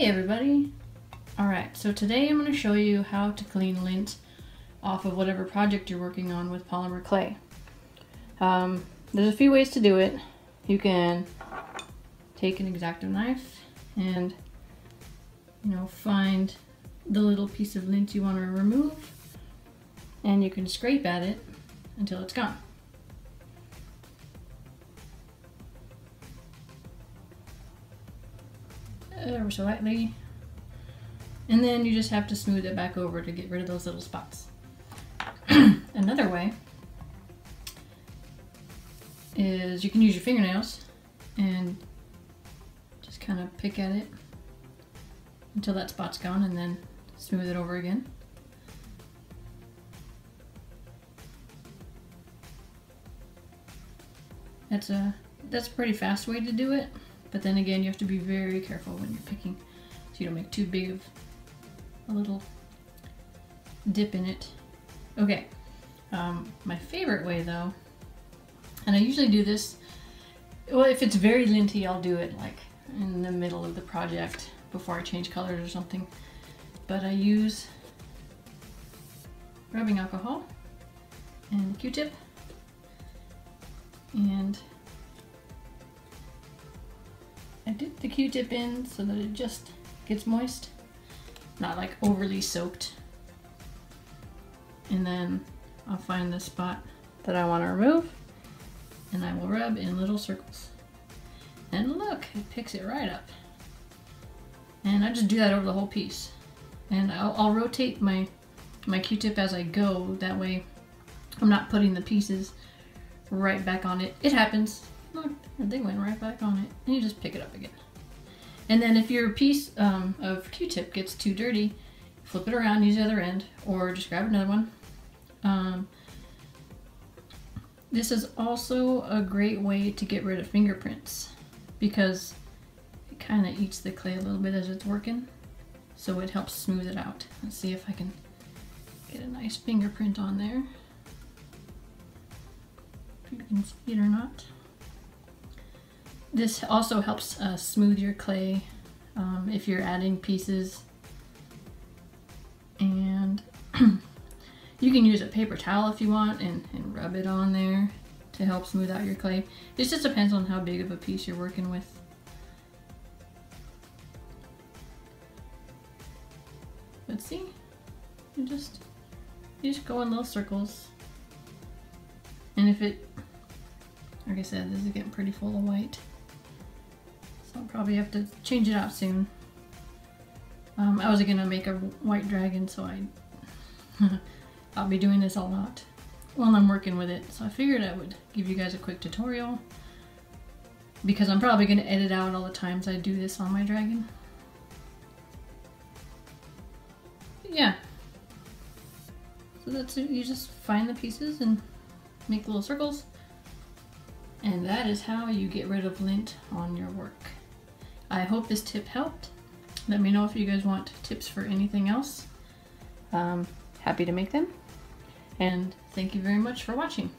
Hey everybody! Alright, so today I'm going to show you how to clean lint off of whatever project you're working on with polymer clay. Um, there's a few ways to do it. You can take an X-Acto knife and you know find the little piece of lint you want to remove and you can scrape at it until it's gone. Ever so lightly. And then you just have to smooth it back over to get rid of those little spots. Another way is you can use your fingernails and just kind of pick at it until that spot's gone and then smooth it over again. That's a that's a pretty fast way to do it. But then again, you have to be very careful when you're picking so you don't make too big of a little dip in it. Okay, um, my favorite way though, and I usually do this, well if it's very linty I'll do it like in the middle of the project before I change colors or something. But I use rubbing alcohol and Q-tip and I dip the Q-tip in so that it just gets moist, not like overly soaked. And then I'll find the spot that I want to remove and I will rub in little circles. And look, it picks it right up. And I just do that over the whole piece. And I'll, I'll rotate my, my Q-tip as I go, that way I'm not putting the pieces right back on it. It happens, Look, they went right back on it. And you just pick it up again. And then if your piece um, of Q-tip gets too dirty, flip it around, use the other end, or just grab another one. Um, this is also a great way to get rid of fingerprints because it kind of eats the clay a little bit as it's working. So it helps smooth it out. Let's see if I can get a nice fingerprint on there. If you can see it or not. This also helps uh, smooth your clay um, if you're adding pieces. And you can use a paper towel if you want and, and rub it on there to help smooth out your clay. It just depends on how big of a piece you're working with. Let's see, you just, you just go in little circles. And if it, like I said, this is getting pretty full of white. Probably have to change it out soon. Um, I was gonna make a white dragon, so I I'll be doing this a lot while I'm working with it. So I figured I would give you guys a quick tutorial because I'm probably gonna edit out all the times I do this on my dragon. Yeah. So that's it. You just find the pieces and make little circles. And that is how you get rid of lint on your work. I hope this tip helped. Let me know if you guys want tips for anything else. Um, happy to make them. And thank you very much for watching.